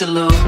Michelangelo.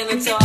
And it's